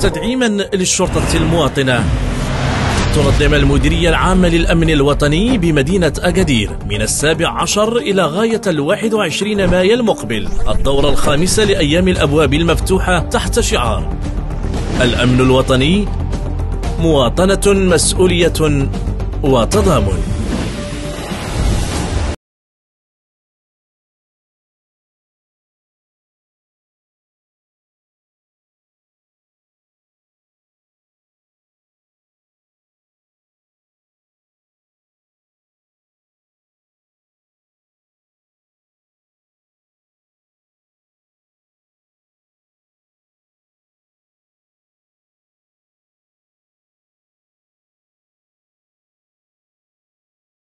تدعيما للشرطة المواطنة. تنظم المديرية العامة للأمن الوطني بمدينة أكادير من السابع عشر إلى غاية الواحد وعشرين مايو المقبل الدورة الخامسة لأيام الأبواب المفتوحة تحت شعار. الأمن الوطني مواطنة مسؤولية وتضامن.